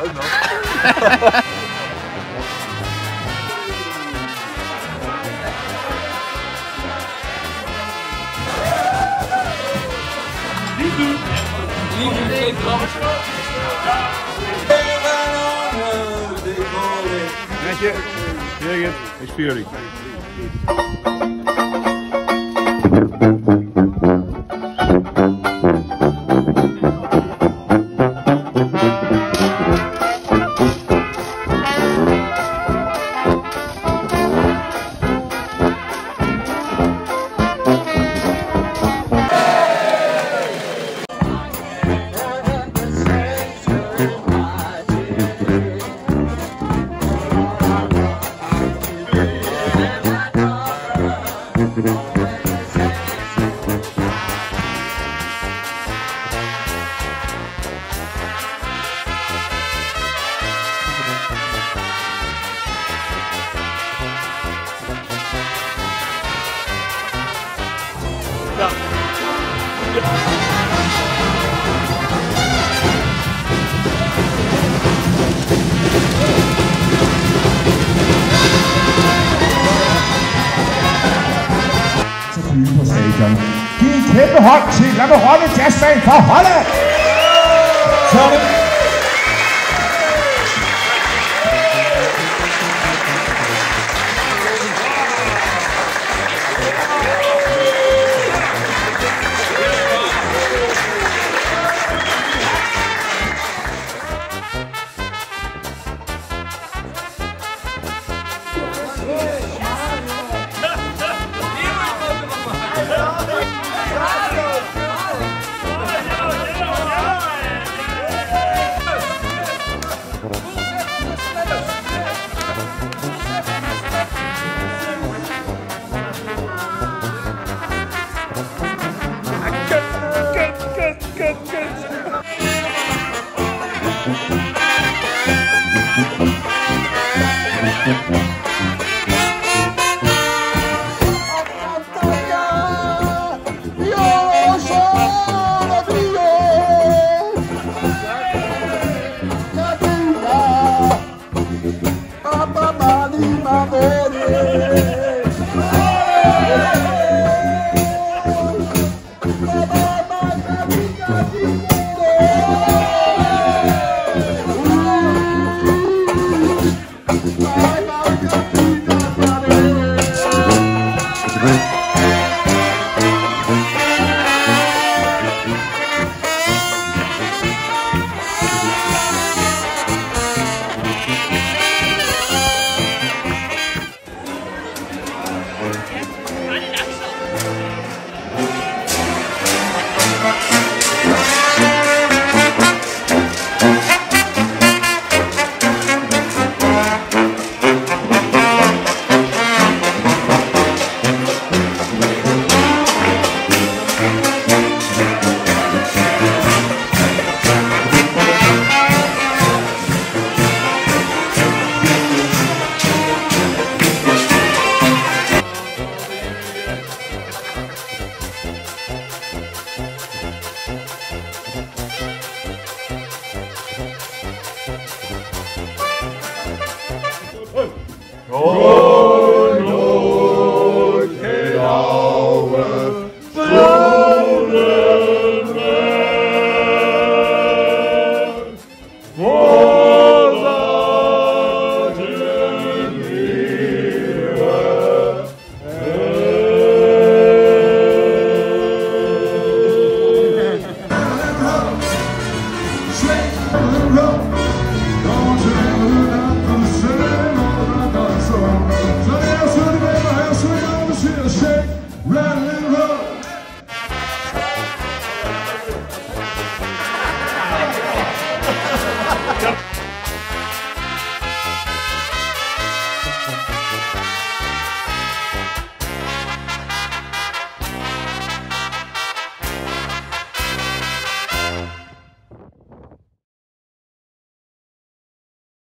Ook nog. Weet je, Jurgen, is voor jullie. Yeah. Jazzband. Giv en kæmpe hånd til Lamoronne Jazzband fra Holland! Sådan. gonna Oh.